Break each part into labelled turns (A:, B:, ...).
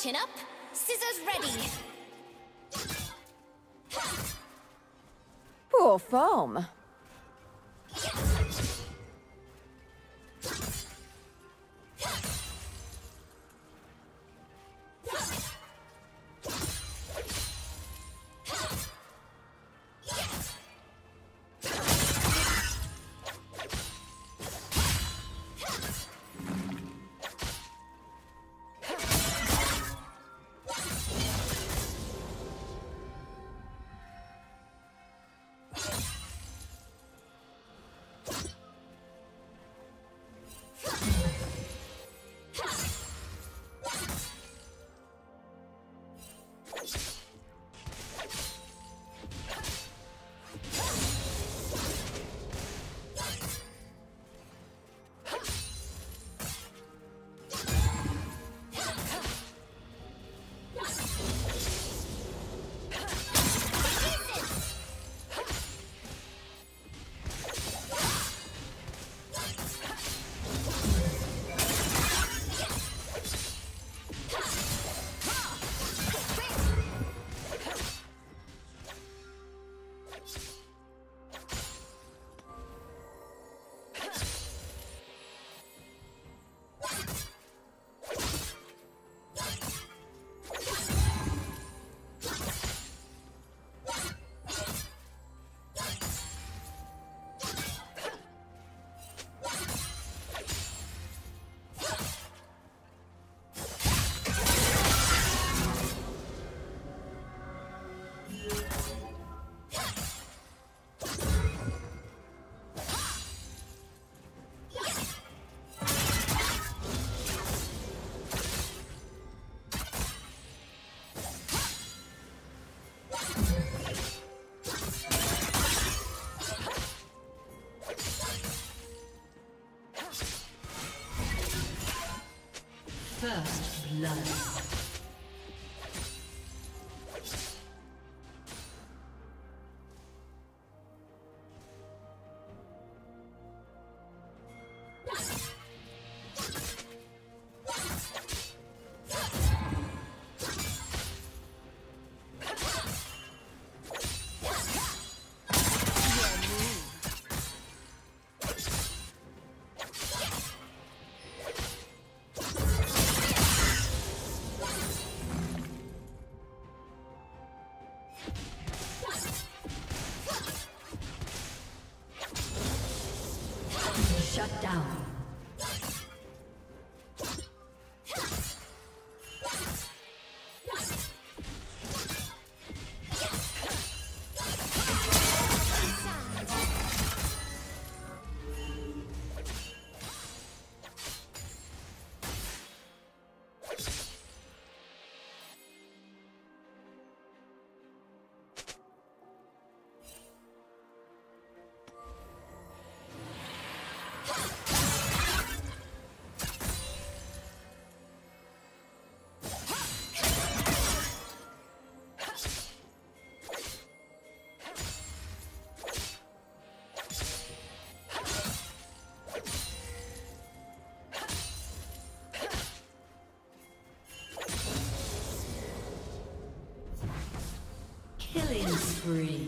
A: Chin up, scissors ready.
B: Poor form.
C: Spree.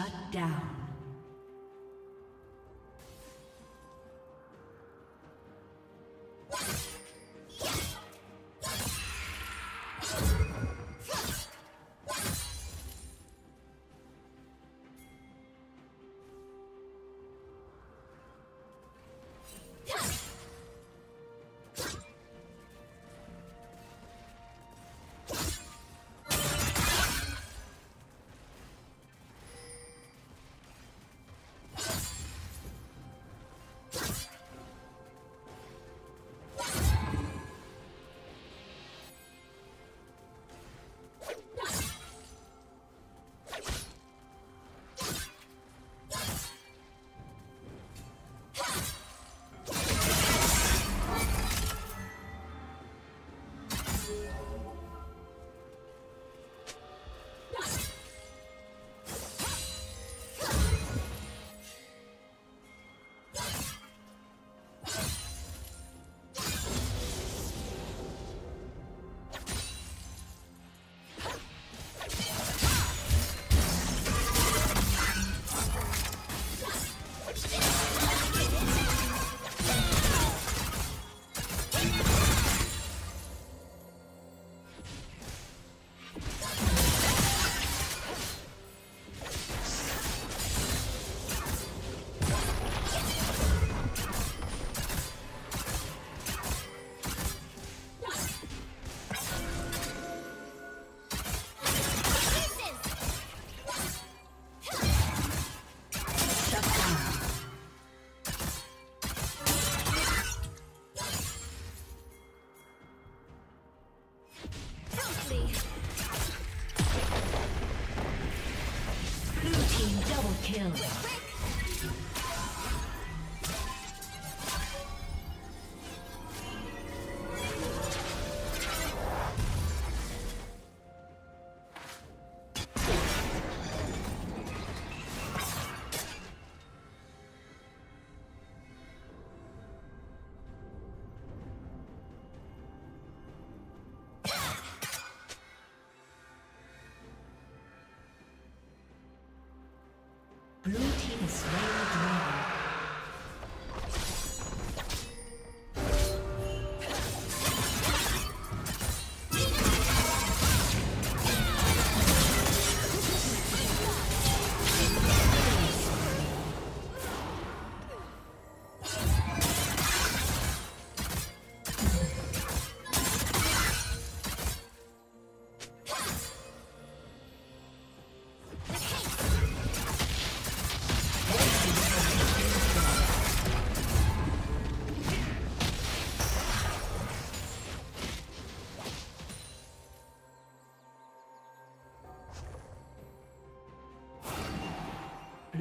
B: Shut down.